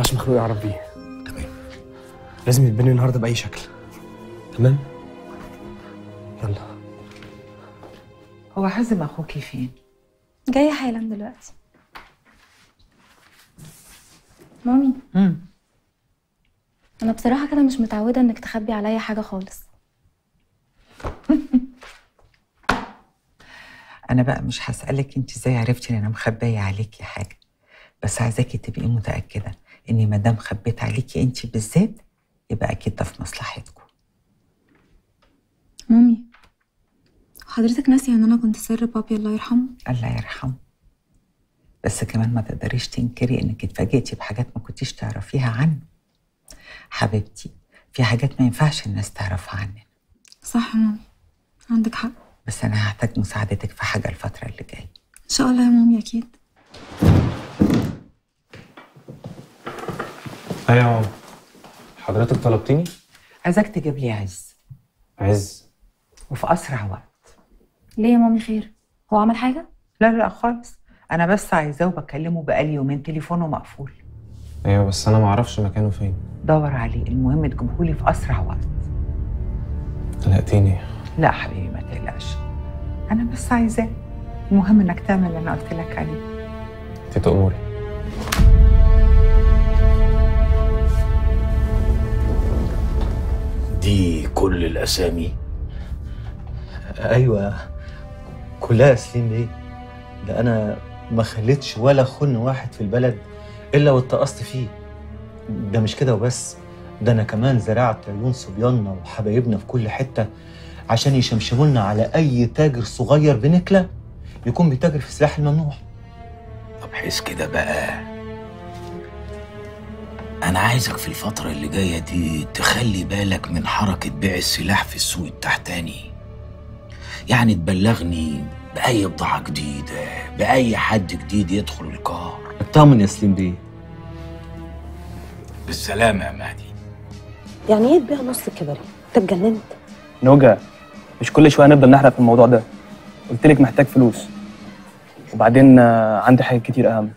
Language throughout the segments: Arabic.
ينفعش مخلوق يعرف بيه. تمام. لازم يتبني النهارده بأي شكل. تمام. يلا. هو حازم اخوكي فين؟ جاية حالا دلوقتي. مامي. امم أنا بصراحة كده مش متعودة إنك تخبي عليا حاجة خالص. أنا بقى مش هسألك أنت إزاي عرفتي إن أنا مخبية عليكي حاجة بس عايزاكي تبقي متأكدة إني ما دام خبيت عليكي انت بالذات يبقى أكيد ده في مصلحتكم. مامي حضرتك ناسية إن أنا كنت سر بابي الله يرحمه؟ الله يرحمه. بس كمان ما تقدريش تنكري إنك اتفاجئتي بحاجات ما كنتيش تعرفيها عنه. حبيبتي في حاجات ما ينفعش الناس تعرفها عننا. صح يا مامي عندك حق. بس أنا هحتاج مساعدتك في حاجة الفترة اللي جاية. إن شاء الله يا مامي أكيد. أيوه. يا ماما حضرتك طلبتيني؟ عايزاك تجيب لي عز. عز. وفي أسرع وقت. ليه يا مامي خير؟ هو عمل حاجة؟ لا لا خالص. أنا بس عايزاه وبكلمه بقالي يومين تليفونه مقفول. أيوه بس أنا ما أعرفش مكانه فين. دور عليه. المهم تجيبهولي في أسرع وقت. قلقتيني. لا حبيبي ما تقلقش. أنا بس عايزاه. المهم إنك تعمل اللي أنا قلت لك عليه. انت تأمري دي كل الأسامي؟ أيوه كلها سليم بيه ده أنا ما خليتش ولا خن واحد في البلد إلا واتقصت فيه. ده مش كده وبس ده أنا كمان زرعت عيون صبياننا وحبايبنا في كل حتة عشان يشمشموا لنا على أي تاجر صغير بنكلة يكون بيتاجر في السلاح الممنوع. طب حس كده بقى أنا عايزك في الفترة اللي جاية دي تخلي بالك من حركة بيع السلاح في السوق التحتاني يعني تبلغني بأي بضاعة جديدة بأي حد جديد يدخل الكار. اطمن يا سليم بيه. بالسلامة يا مهدي. يعني إيه تبيع نص الكباري؟ انت اتجننت نوجا مش كل شوية نفضل نحرق في الموضوع ده. قلت لك محتاج فلوس. وبعدين آه، عندي حاجات كتير أهم.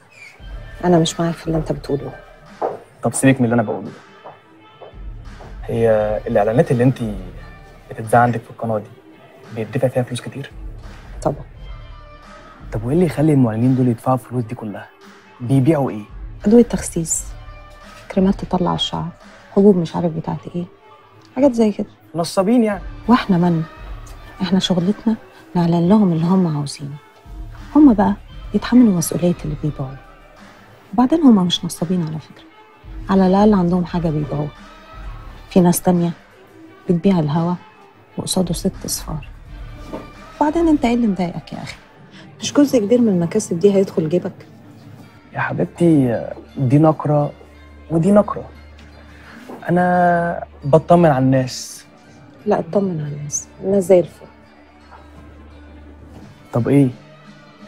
أنا مش معاك في اللي أنت بتقوله. طب سيبك من اللي أنا بقوله. هي الإعلانات اللي انت بتتذاع عندك في القناة دي بيدفع فيها فلوس كتير؟ طبعا. طب وإيه اللي يخلي المعلنين دول يدفعوا الفلوس دي كلها؟ بيبيعوا إيه؟ أدوية تخسيس كريمات تطلع الشعر حبوب مش عارف بتاعت إيه حاجات زي كده. نصابين يعني. وإحنا من؟ إحنا شغلتنا نعلن لهم اللي هم عاوزينه. هم بقى يتحملوا مسؤولية اللي بيبيعوه. وبعدين هم مش نصابين على فكرة. على الأقل عندهم حاجة بيبيعوها. في ناس تانية بتبيع الهوا وقصاده ست صفار وبعدين أنت إيه اللي مضايقك يا أخي؟ مش جزء كبير من المكاسب دي هيدخل جيبك؟ يا حبيبتي دي نقره ودي نقره أنا بطمن على الناس. لا اطمن على الناس. الناس زي الفل. طب إيه؟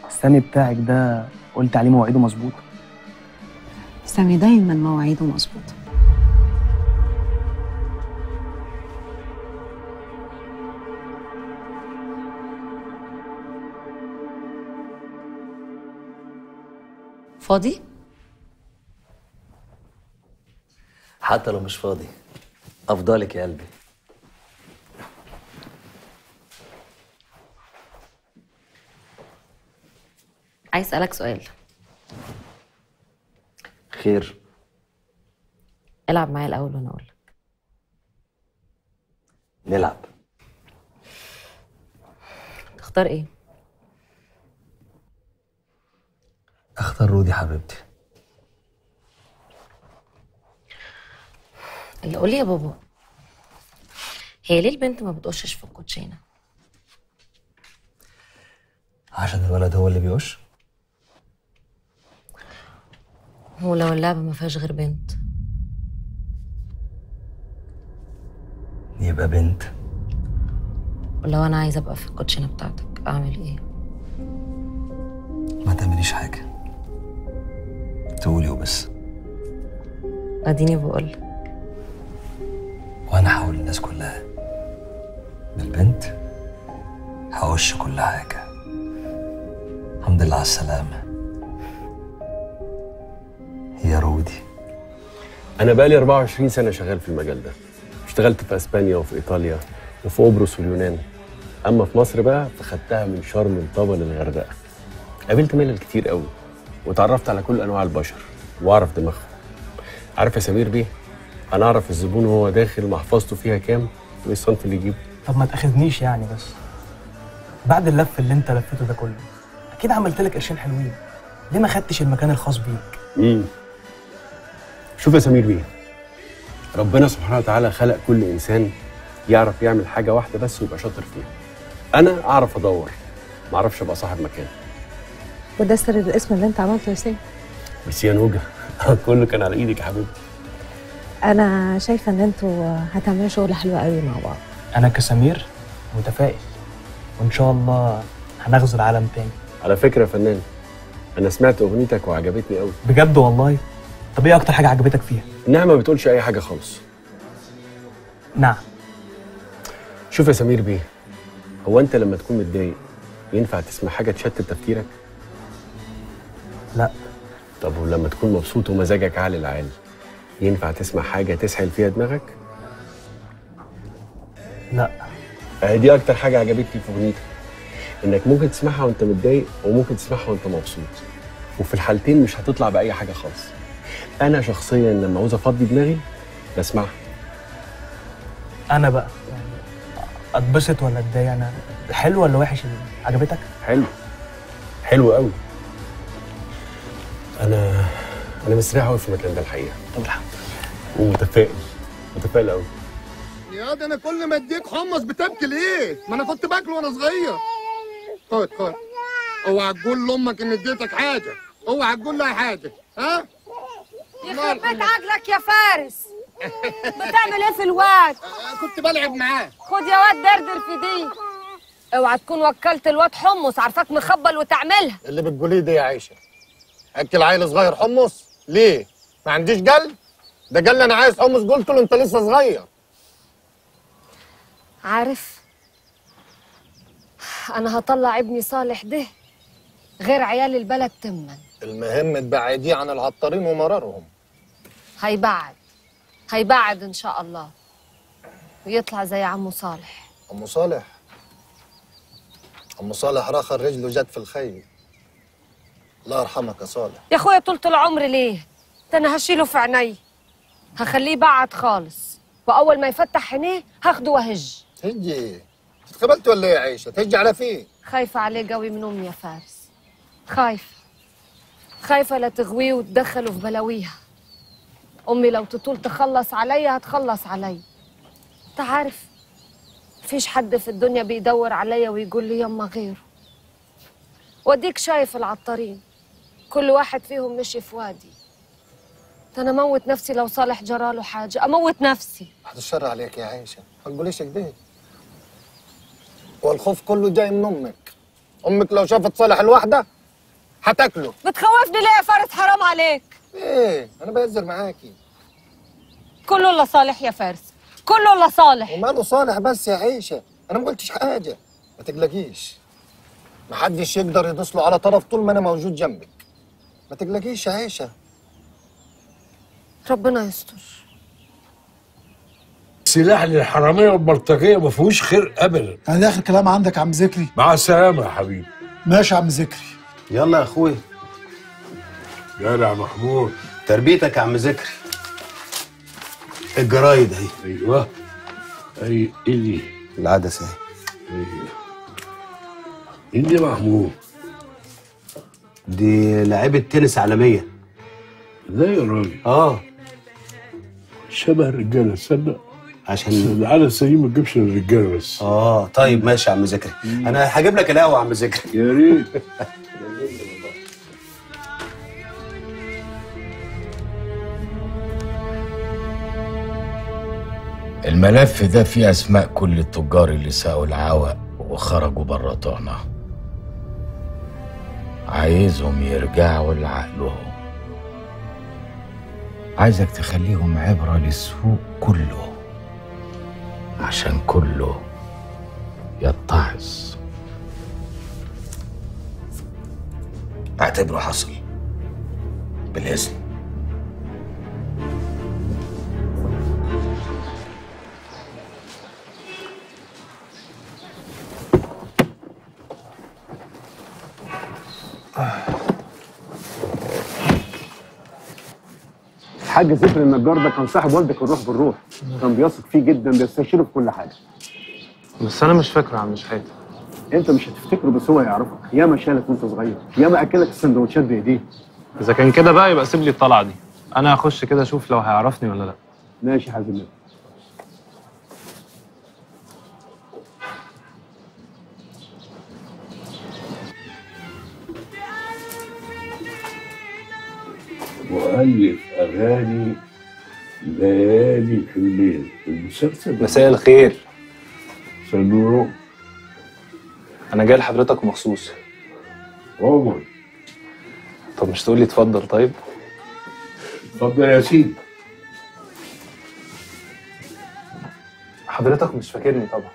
السامي بتاعك ده قلت عليه مواعيده مظبوط سامي دايما مواعيده مظبوطه فاضي؟ حتى لو مش فاضي. أفضلك يا قلبي. عايز أسألك سؤال. خير العب معايا الأول وأنا أقول لك. نلعب. تختار إيه؟ أختار رودي حبيبتي. اللي قولي يا بابا. هي ليه البنت ما بتقشش في الكوتشينة؟ عشان الولد هو اللي بيوش هو لو اللعبة ما فيهاش غير بنت. يبقى بنت. ولو أنا عايزة أبقى في الكوتشينة بتاعتك أعمل إيه؟ ما تعمليش حاجة. تقولي وبس. أديني بقول. وأنا هقول للناس كلها. البنت هوش كل حاجة. الحمد لله على السلامة. يا رودي. أنا بقالي 24 سنة شغال في المجال ده. اشتغلت في أسبانيا وفي إيطاليا وفي قبرص واليونان أما في مصر بقى فخدتها من شرم لطابة للغردقة. قابلت ملل كتير قوي وتعرفت على كل أنواع البشر وأعرف دماغهم. عارف يا سمير بيه؟ أنا أعرف الزبون وهو داخل محفظته فيها كام وإيه الصنف اللي يجيبه. طب ما تأخذنيش يعني بس. بعد اللف اللي أنت لفيته ده كله أكيد عملت لك قرشين حلوين. ليه ما خدتش المكان الخاص بيك؟ امم شوف يا سمير بيه ربنا سبحانه وتعالى خلق كل إنسان يعرف يعمل حاجة واحدة بس ويبقى شاطر فيها. أنا أعرف أدور ما أعرفش أبقى صاحب مكان. وده سر الاسم اللي أنت عملته يا سيد بس يا نوجة كله كان على إيدك يا حبيبتي أنا شايفة إن أنتوا هتعملوا شغل حلو قوي مع بعض. أنا كسمير متفائل وإن شاء الله هنغزو العالم تاني. على فكرة يا فنان أنا سمعت أغنيتك وعجبتني قوي. بجد والله؟ طب إيه أكتر حاجة عجبتك فيها؟ إنها ما بتقولش أي حاجة خالص. نعم. شوف يا سمير بيه هو أنت لما تكون متضايق ينفع تسمع حاجة تشتت تفكيرك؟ لا. طب ولما تكون مبسوط ومزاجك عالي العال ينفع تسمع حاجة تسحل فيها دماغك؟ لا. آه دي أكتر حاجة عجبتني في أغنيتك إنك ممكن تسمعها وأنت متضايق وممكن تسمعها وأنت مبسوط وفي الحالتين مش هتطلع بأي حاجة خالص. أنا شخصيا لما عاوز أفضي دماغي بسمعها. أنا بقى يعني أتبسط ولا أتضايق؟ أنا حلو ولا وحش؟ عجبتك؟ حلو. حلو قوي أنا أنا مستريح قوي في المكان ده الحقيقة. طب الحمد ومتفائل. متفائل قوي يا ده أنا كل ما أديك حمص بتبكي ليه؟ ما أنا كنت باكله وأنا صغير. خد خد. أوعى تقول لأمك إن اديتك حاجة، أوعى تقول لها حاجة، ها؟ يخرب بيت عقلك يا فارس بتعمل إيه في الواد؟ كنت بلعب معاه خد يا واد دردر في دي اوعى تكون وكلت الواد حمص عارفاك مخبل وتعملها اللي بتقوليه ده يا عيشة. اكل عيل صغير حمص؟ ليه؟ ما عنديش جل؟ ده جل أنا عايز حمص قلت له انت لسه صغير. عارف أنا هطلع ابني صالح ده غير عيال البلد تما المهم تبعديه عن العطارين ومرارهم. هيبعد. هيبعد إن شاء الله. ويطلع زي عمو صالح. ام صالح؟ ام صالح راخر رجله جت في الخيل. الله يرحمك يا صالح. يا أخويا طولة العمر ليه؟ ده أنا هشيله في عيني. هخليه بعد خالص. وأول ما يفتح عينيه هاخده وهج. تجي اتقبلت ولا إيه يا عيشة؟ تجي على فين؟ خايفة عليه قوي من أمي يا فارس. خايفة خايفة لا تغويه وتدخله في بلاويها. أمي لو تطول تخلص عليا هتخلص عليا أنت عارف مفيش حد في الدنيا بيدور عليا ويقول لي يما غيره. وأديك شايف العطارين كل واحد فيهم مشي في وادي. ده أنا أموت نفسي لو صالح جراله حاجة أموت نفسي. بعد الشر عليك يا عيشه ما تقوليش كده والخوف كله جاي من أمك. أمك لو شافت صالح الواحده هتاكله. بتخوفني ليه يا فارس؟ حرام عليك. إيه أنا بهزر معاكي. كله إلا صالح يا فارس. كله إلا صالح. وماله صالح بس يا عيشة. أنا ما قلتش حاجة. ما تقلقيش. ما حدش يقدر يدوس له على طرف طول ما أنا موجود جنبك. ما تقلقيش يا عيشة. ربنا يستر. سلاح للحرامية والبلطجيه ما فيهوش خير ابدا. يعني ده آخر كلام عندك يا عم ذكري مع السلامة يا حبيبي. ماشي يا عم ذكري يلا يا اخويا جدع محمود. تربيتك يا عم ذكري الجرايد اهي. أيوه. اي إيه دي؟ العدسة اهي. إيه إيه دي محمود؟ دي لعيبة تنس عالمية. إزاي يا راجل؟ آه. شبه الرجالة تصدق؟ عشان العدسة دي ما تجيبش للرجالة بس. آه طيب ماشي يا عم ذكري أنا هجيب لك القهوة يا عم ذكري يا ريت. الملف ده فيه أسماء كل التجار اللي ساقوا العوق وخرجوا بره طعنة عايزهم يرجعوا لعقلهم. عايزك تخليهم عبرة للسوق كله عشان كله يتعظ. اعتبره حصل بالإذن. الحاج ذكر النجار ده كان صاحب والدك الروح بالروح. كان بيثق فيه جدا بيستشيره في كل حاجة. بس أنا مش فاكره يا عم شحاتة. أنت مش هتفتكره بس هو يعرفك. ياما شالك وأنت صغير. ياما أكلك السندوتشات بايديه إذا كان كده بقى يبقى سيب لي الطلعة دي. أنا هخش كده أشوف لو هيعرفني ولا لأ. ماشي حازم. اغاني ليالي في الليل المسلسل مساء الخير. سنورو أنا جاي لحضرتك مخصوص. عمر. طب مش تقول لي اتفضل طيب؟ اتفضل يا سيدي حضرتك مش فاكرني طبعا.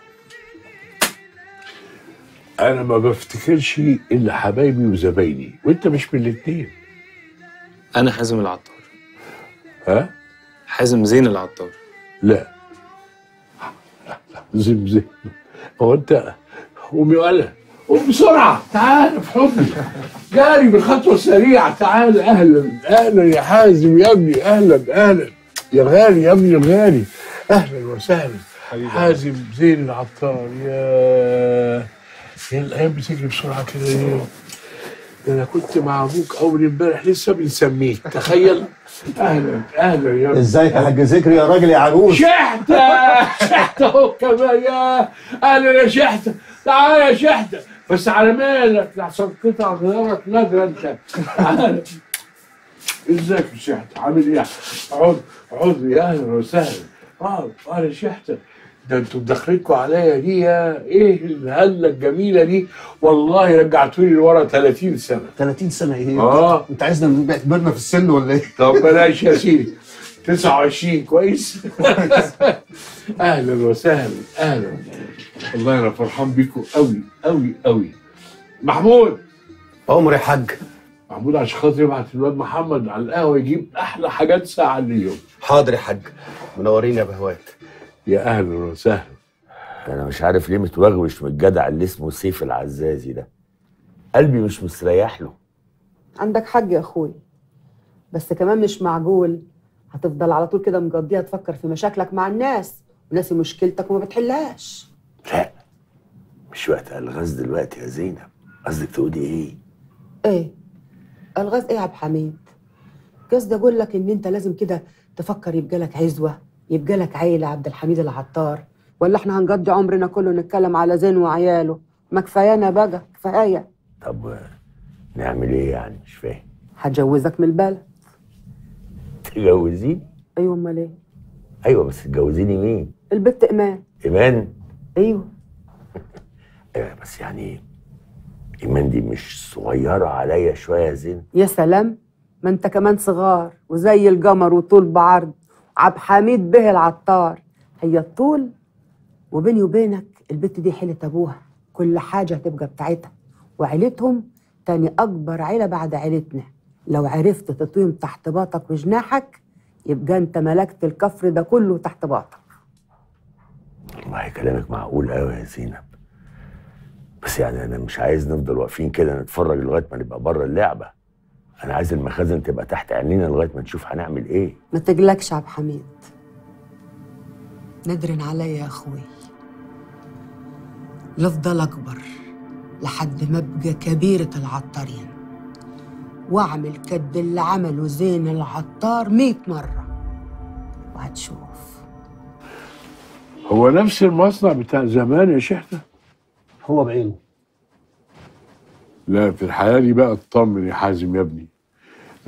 أنا ما بفتكرش إلا حبايبي وزبايني وأنت مش من الاتنين. أنا حازم العطار. ها؟ حازم زين العطار. لا. زم زم هو انت قوم يلا قوم بسرعة. تعال في حضني جاري بخطوة سريعة تعال أهلا. أهلا يا حازم يا أبني. أهلا أهلا. يا غالي يا أبني الغالي. أهلا وسهلا. حازم زين العطار. يا يا الأيام بتجري بسرعة كده؟ ده أنا كنت مع أبوك أول امبارح لسه بنسميك تخيل. أهلا أهلا يا ابني ازيك يا حاج ذكري يا راجل يا عجوز؟ شحتة شحتة أهو كمان يا أهلا يا شحتة. تعال يا شحتة. بس على مالك لحسن قطع غيارك نادرة أنت. إزيك يا شحتة؟ عامل إيه؟ اقعد اقعد يا أهلا وسهلا. اقعد يا شحتة. ده أنتوا مدخلينكوا عليا دي يا إيه الهلة الجميلة دي؟ والله رجعتوني لورا 30 سنة. 30 سنة إيه؟ آه. أنت عايزنا نبقى كبرنا في السن ولا إيه؟ طب بلاش يا سيدي. 29 كويس؟ أهلا وسهلا أهلا. والله أنا فرحان بيكم قوي قوي قوي محمود! عمر يا حاج. محمود عشان خاطر يبعت الواد محمد على القهوة يجيب أحلى حاجات ساعة اليوم حاضر يا حاج. منورين يا بهوات. يا أهلا وسهلا أنا مش عارف ليه متوغوش من الجدع اللي اسمه سيف العزازي ده. قلبي مش مستريح له. عندك حق يا أخوي. بس كمان مش معقول هتفضل على طول كده مقضيها تفكر في مشاكلك مع الناس وناسي مشكلتك وما بتحلهاش. لا مش وقت الغاز دلوقتي يا زينب. قصدك تقولي إيه؟ إيه؟ الغاز إيه يا عبد حميد قصدي أقول لك إن أنت لازم كده تفكر يبقى لك عزوة. يبقى لك عيلة عبد الحميد العطار ولا إحنا هنقضي عمرنا كله نتكلم على زين وعياله؟ ما كفايانا بقى كفاية. طب نعمل إيه يعني؟ مش فاهم. هجوزك من البلد. تجوزيني أيوه أمال إيه؟ أيوه بس تجوزيني مين؟ البت إيمان. إيمان؟ أيوه. أيوه بس يعني إيمان دي مش صغيرة عليا شوية يا زين؟ يا سلام ما أنت كمان صغار وزي القمر وطول بعرض. عبد حميد به العطار. هي الطول وبيني وبينك البت دي حيلة أبوها. كل حاجة هتبقى بتاعتها. وعيلتهم تاني أكبر عيلة بعد عيلتنا. لو عرفت تطويم تحت باطك وجناحك يبقى أنت ملكت الكفر ده كله تحت باطك. والله كلامك معقول قوي يا زينب. بس يعني أنا مش عايز نفضل واقفين كده نتفرج لغاية ما نبقى بره اللعبة. أنا عايز المخازن تبقى تحت عينينا لغاية ما نشوف هنعمل إيه. ما تقلقش يا عبد حميد ندرن عليا يا أخوي. لافضل أكبر لحد ما أبقى كبيرة العطارين. وأعمل كد اللي عمله زين العطار مية مرة. وهتشوف. هو نفس المصنع بتاع زمان يا شحته هو بعينه. لا في الحياة دي بقى اطمن يا حازم يا ابني.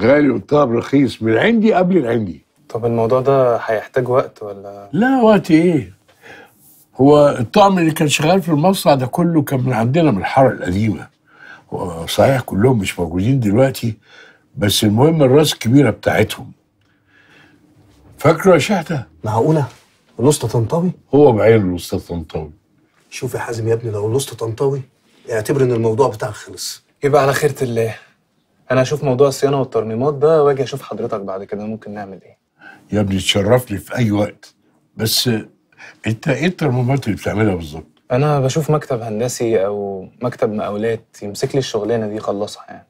غالي والطلب رخيص من عندي قبل العندي. طب الموضوع ده هيحتاج وقت ولا؟ لا وقت إيه؟ هو الطقم اللي كان شغال في المصنع ده كله كان من عندنا من الحارة القديمة. صحيح كلهم مش موجودين دلوقتي بس المهم الراس الكبيرة بتاعتهم. فاكره يا شحتة؟ معقولة؟ الوسطى طنطاوي؟ هو بعينه الوسطى طنطاوي. شوف يا حازم يا ابني لو الوسطى طنطاوي اعتبر إن الموضوع بتاعك خلص. يبقى على خيرة الله. أنا أشوف موضوع الصيانة والترميمات ده واجي أشوف حضرتك بعد كده ممكن نعمل إيه. يا ابني تشرفني في اي وقت. بس انت إيه الترميمات اللي بتعملها بالظبط؟ أنا بشوف مكتب هندسي أو مكتب مقاولات يمسك لي الشغلانة دي يخلصها يعني.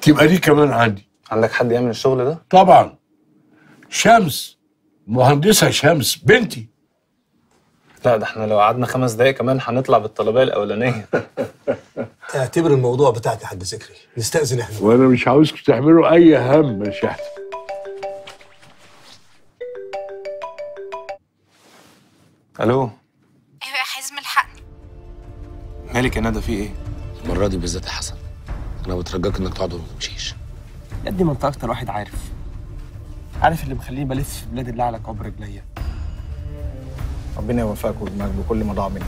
تبقى دي كمان عندي. عندك حد يعمل الشغل ده؟ طبعا. شمس. مهندسة شمس. بنتي. لا ده إحنا لو قعدنا خمس دقايق كمان هنطلع بالطلبية الأولانية. اعتبر الموضوع بتاعك يا حاج ذكري نستأذن إحنا. وأنا مش عاوزكم تعملوا أي هم يا شحت ألو؟ أيوه يا حزم الحقني مالك يا ندى؟ في إيه؟ المرة دي بالذات يا حسن. أنا بترجاك إنك تقعد وما تمشيش. يا ابني ما أنت أكتر واحد عارف. عارف اللي مخليني بلف في بلاد الله على كبر رجليا. ربنا يوفقك ويجمعك بكل ما ضاع منك.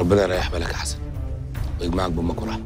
ربنا يريح بالك يا حسن ويجمعك بأمك ورحمه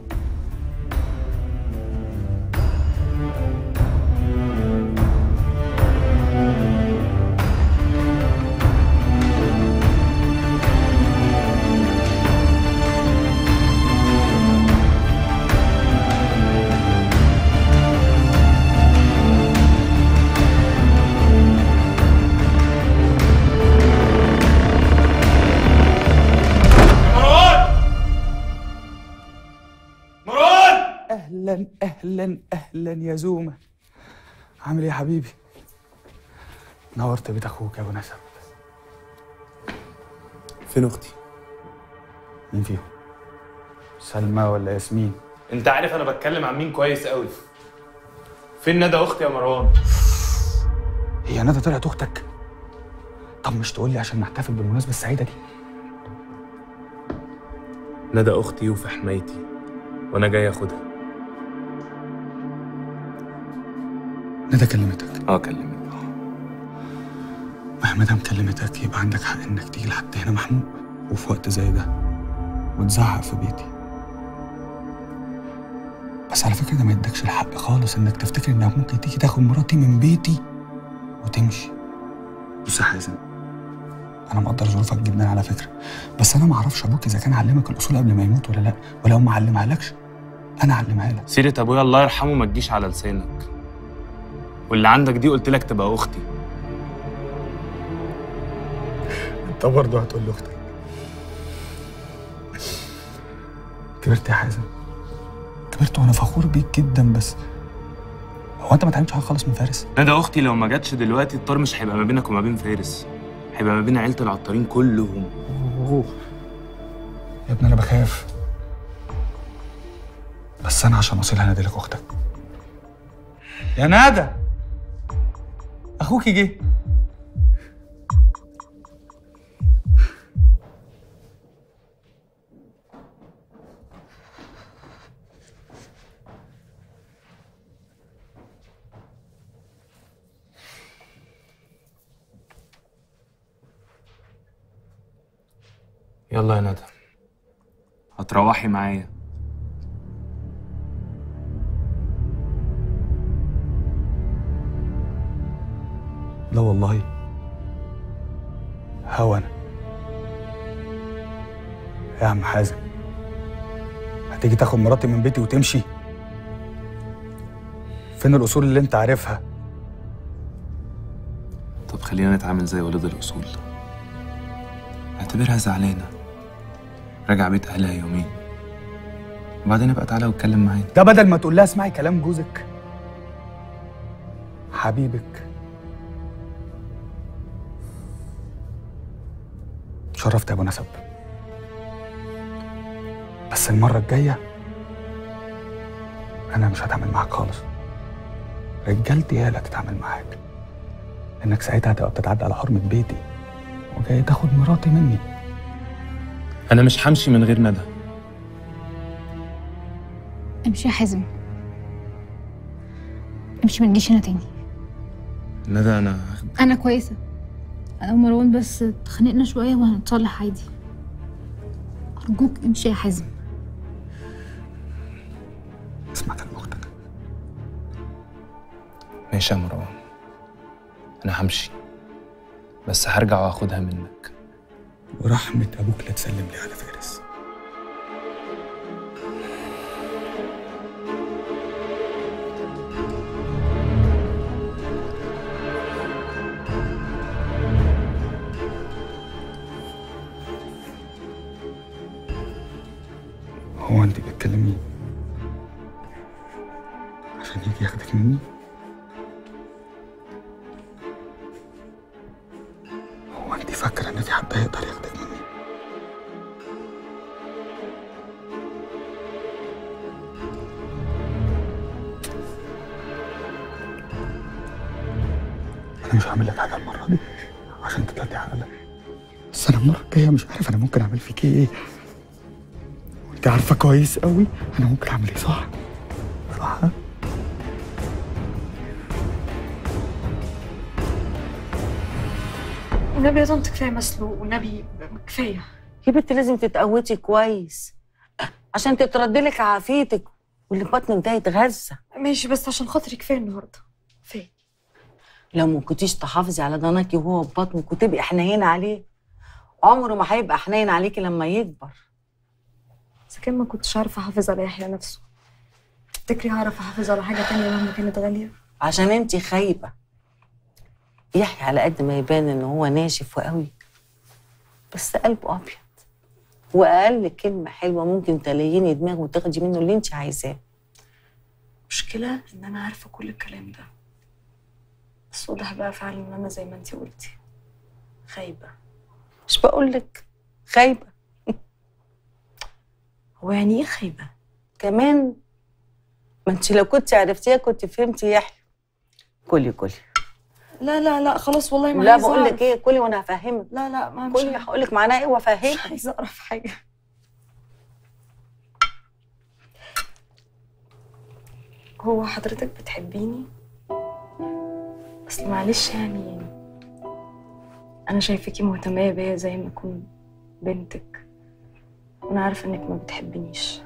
أهلا أهلا يا زومة. عامل إيه يا حبيبي؟ نورت بيت أخوك يا أبو نسب. فين أختي؟ مين فيهم؟ سلمى ولا ياسمين؟ أنت عارف أنا بتكلم عن مين كويس قوي فين ندى أختي يا مروان؟ هي ندى طلعت أختك؟ طب مش تقول لي عشان نحتفل بالمناسبة السعيدة دي؟ ندى أختي وفي حمايتي وأنا جاي أخدها. ندى كلمتك. آه كلمتني ما دام كلمتك يبقى عندك حق إنك تيجي لحد هنا محمود وفي وقت زي ده وتزعق في بيتي. بس على فكرة ده ما يدكش الحق خالص إنك تفتكر إنك ممكن تيجي تاخد مراتي من بيتي وتمشي. بص يا حازم. أنا مقدر ظروفك جدا على فكرة. بس أنا ما أعرفش أبوك إذا كان علمك الأصول قبل ما يموت ولا لأ. ولو ما علمها لكش أنا اعلمها لك سيرة أبويا الله يرحمه ما تجيش على لسانك. واللي عندك دي قلت لك تبقى أختي. أنت برضه هتقول لاختك كبرت يا حازم. كبرت وأنا فخور بيك جدا بس هو أنت ما اتعلمتش حاجة خالص من فارس؟ ندى أختي لو ما جاتش دلوقتي الطار مش هيبقى ما بينك وما بين فارس. هيبقى ما بين عيلة العطارين كلهم. أوه. يا ابني أنا بخاف. بس أنا عشان أصيل هنادي لك أختك. يا ندى اخوكي جه يلا يا ندى. هتروحي معايا. لا والله. هو أنا. يا عم حازم هتيجي تاخد مراتي من بيتي وتمشي؟ فين الأصول اللي أنت عارفها؟ طب خلينا نتعامل زي ولاد الأصول. اعتبرها زعلانة. راجع بيت أهلها يومين. وبعدين أبقى تعالى واتكلم معانا. ده بدل ما تقول لها اسمعي كلام جوزك. حبيبك. شرفت يا أبو نسب. بس المرة الجاية أنا مش هتعامل معاك خالص. رجالتي هي اللي هتتعامل معاك. انك ساعتها هتبقى بتتعدى على حرمة بيتي وجاي تاخد مراتي مني. أنا مش همشي من غير ندى. امشي يا حازم. امشي ما تجيش هنا تاني. ندى أنا أنا كويسة. أنا ومروان بس اتخانقنا شوية وهنتصالح عادي. أرجوك امشي يا حازم. اسمع كلام أختك. ماشي يا مروان. أنا همشي. بس هرجع وآخدها منك. ورحمة أبوك لا تسلم لي على فارس. هو انت فاكرة ان في حد هيقدر ياخدك مني؟ أنا مش هعمل لك حاجة المرة دي عشان تتهدي عقلك بس أنا المرة الجاية مش عارف أنا ممكن أعمل فيك إيه. وانت عارفة كويس قوي أنا ممكن أعمل إيه صح؟ والنبي يا طنط كفاية مسلوق والنبي كفاية. يا بنت لازم تتقوتي كويس عشان تترد لك عافيتك واللي في بطنك ده يتغذى. ماشي بس عشان خاطري كفاية النهارده. كفاية. لو ما كنتيش تحافظي على ضناكي وهو في بطنك وتبقي حنينه عليه عمره ما هيبقى حنين عليكي لما يكبر. إذا كان ما كنتش عارفه أحافظ على يحيى نفسه. تفتكري هعرف أحافظ على حاجة تانية مهما كانت غالية؟ عشان أنتي خايبة. يحيى على قد ما يبان إن هو ناشف وقوي. بس قلبه أبيض. وأقل كلمة حلوة ممكن تليني دماغه وتاخدي منه اللي انت عايزاه. المشكلة إن أنا عارفة كل الكلام ده. بس واضح بقى فعلا إن أنا زي ما انتي قلتي. خايبة. مش بقول لك خايبة. هو يعني إيه خايبة؟ كمان؟ ما انت لو كنت عرفتيها كنت فهمتي يحيى. كلي كلي لا لا لا خلاص والله ما لا بقول لك. إيه كلي وأنا هفهمك. لا لا ما مش كلي هقول لك معناها إيه وافهمك مش عايزه أعرف حاجة. هو حضرتك بتحبيني؟ أصل معلش يعني أنا شايفاكي مهتمية بيا زي ما اكون بنتك. وأنا عارفة إنك ما بتحبنيش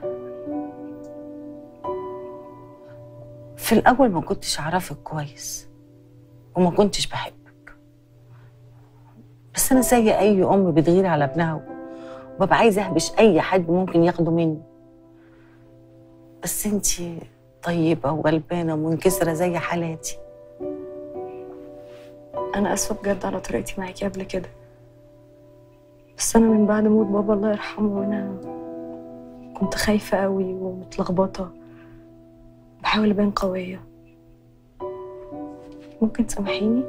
في الأول ما كنتش أعرفك كويس. وما كنتش بحبك. بس أنا زي أي أم بتغير على ابنها وببقى عايزة أهبش أي حد ممكن ياخده مني. بس أنتي طيبة وغلبانة ومنكسرة زي حالاتي. أنا آسفة بجد على طريقتي معاكي قبل كده. بس أنا من بعد موت بابا الله يرحمه وأنا كنت خايفة قوي ومتلخبطة. بحاول أبان قوية. ممكن تسامحيني؟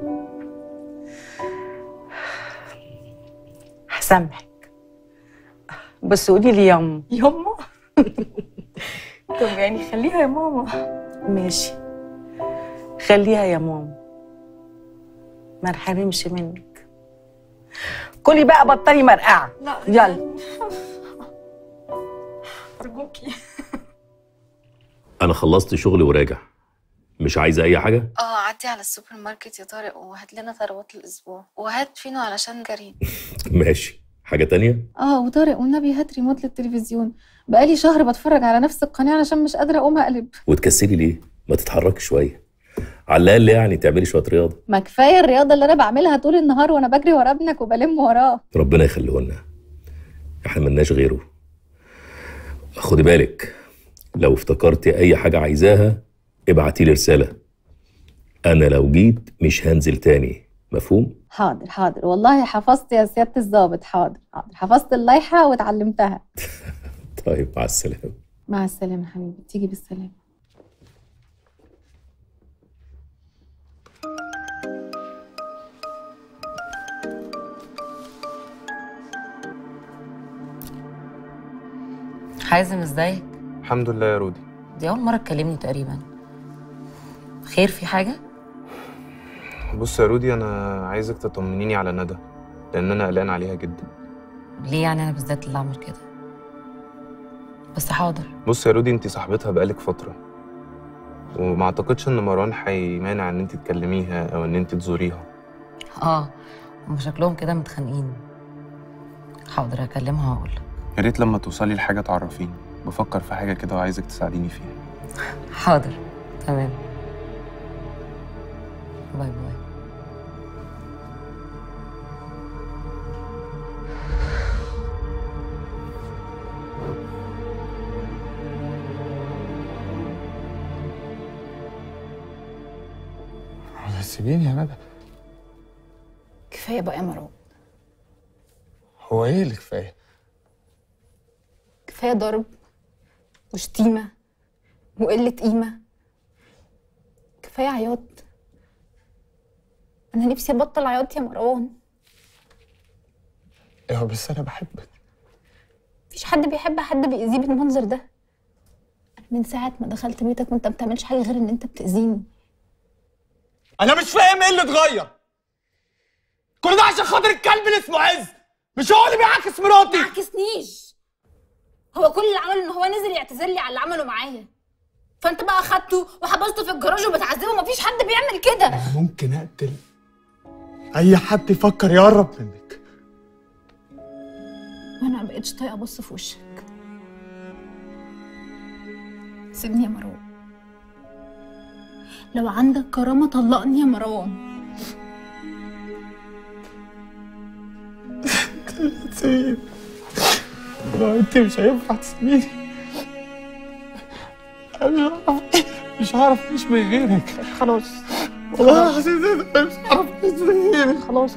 هسامحك. بس قولي لي يما يما طب يعني خليها يا ماما. ماشي. خليها يا ماما. ما انحرمش منك. كلي بقى بطلي مرقعة. لا. يلا. ارجوكي أنا خلصت شغلي وراجع. مش عايزه أي حاجة؟ آه عدي على السوبر ماركت يا طارق وهات لنا خضروات الأسبوع وهات فينو علشان كريم. ماشي. حاجة تانية؟ آه وطارق والنبي هات ريموت للتلفزيون. بقالي شهر بتفرج على نفس القناة علشان مش قادرة أقوم أقلب. وتكسلي ليه؟ ما تتحركي شوية. على الأقل يعني تعملي شوية رياضة. ما كفاية الرياضة اللي أنا بعملها طول النهار وأنا بجري ورا ابنك وبلم وراه. ربنا يخليه لنا. إحنا ملناش غيره. خدي بالك لو افتكرتي أي حاجة عايزاها ابعتي لي رسالة. أنا لو جيت مش هنزل تاني مفهوم؟ حاضر حاضر. والله حفظت يا سيادة الضابط. حاضر حاضر. حفظت اللائحة واتعلمتها طيب مع السلامة. مع السلامة حبيبي. تيجي بالسلامة. حازم ازيك؟ الحمد لله يا رودي. دي أول مرة تكلمني تقريبا. خير في حاجة؟ بص يا رودي أنا عايزك تطمنيني على ندى لأن أنا قلقان عليها جدا. ليه يعني؟ أنا بالذات اللي أعمل كده. بس حاضر. بص يا رودي انت صاحبتها بقالك فترة وما أعتقدش إن مروان هيمانع إن انت تكلميها أو إن انت تزوريها. آه هم شكلهم كده متخانقين. حاضر اكلمها وأقول يا ريت لما توصلي لحاجة تعرفيني. بفكر في حاجة كده وعايزك تساعديني فيها. حاضر تمام. باي باي. سيبيني يا ندى. كفاية بقى يا مروان. هو إيه اللي كفاية؟ كفاية ضرب وشتيمة وقلة قيمة. كفاية عياط. أنا نفسي أبطل عياط يا مروان. أيوه بس أنا بحبك. مفيش حد بيحب حد بيأذيه بالمنظر ده. أنا من ساعة ما دخلت بيتك وأنت بتعملش حاجة غير إن أنت بتأذيني. أنا مش فاهم إيه اللي اتغير. كل ده عشان خاطر الكلب اللي اسمه عز. مش هو اللي بيعاكس مراتي. ما عكسنيش هو كل اللي عمله إن هو نزل يعتذر لي على اللي عمله معايا. فأنت بقى أخدته وحبسته في الجراج وبتعذبه. مفيش حد بيعمل كده. ممكن أقتل أي حد يفكر يقرب منك. وأنا مبقتش طايقة أبص في وشك. سيبني يا مروان. لو عندك كرامة طلقني يا مروان. تسيب لا أنت مش هينفع تسيبيني. أنا مش هعرف اعيش من غيرك. خلاص. والله العظيم أنا مش هعرف خلاص خلاص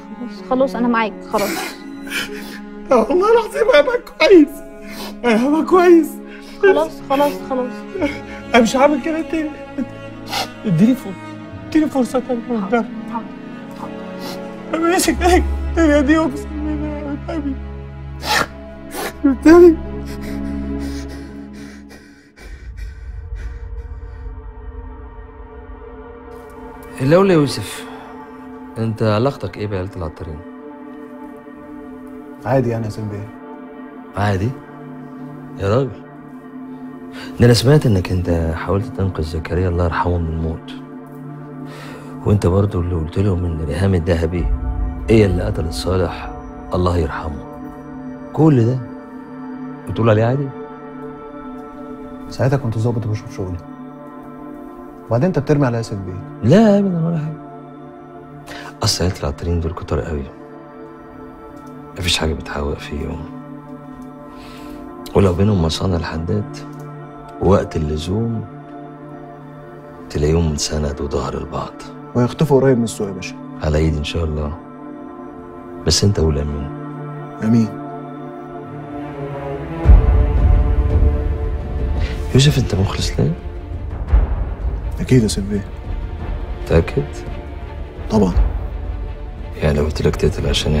خلاص أنا معاك خلاص. والله العظيم هبقى كويس. أنا هبقى كويس. خلاص خلاص خلاص. أنا مش هعمل كده تاني. اديني فرصة اديني فرصة تانية قدام أنا مش كده. الدنيا دي أقسم بالله قدامي قدامي الأول يا يوسف. انت علاقتك إيه بعيلة العطارين؟ عادي يعني يا سنبيه عادي؟ يا راجل. ده أنا سمعت انك انت حاولت تنقذ زكريا الله يرحمه من الموت. وانت برضو اللي قلت لهم ان ريهام الذهبي هي اللي قتلت صالح الله يرحمه. كل ده؟ بتقول عليه عادي؟ ساعتها كنت ظابط وبشوف شغلي. وبعدين انت بترمي على ياسر بيه لا ابدا ولا حاجة. أصل عيله العطارين دول كتار قوي. مفيش حاجة بتحوق فيهم. ولو بينهم مصانع الحداد وقت اللزوم تلاقيهم سند وظهر لبعض ويخطفوا قريب من السوق يا باشا. على ايدي إن شاء الله. بس أنت قول أمين. أمين. يوسف أنت مخلص ليه؟ أكيد يا سلبيه متأكد؟ طبعا. يعني لو قلت لك تقتل عشان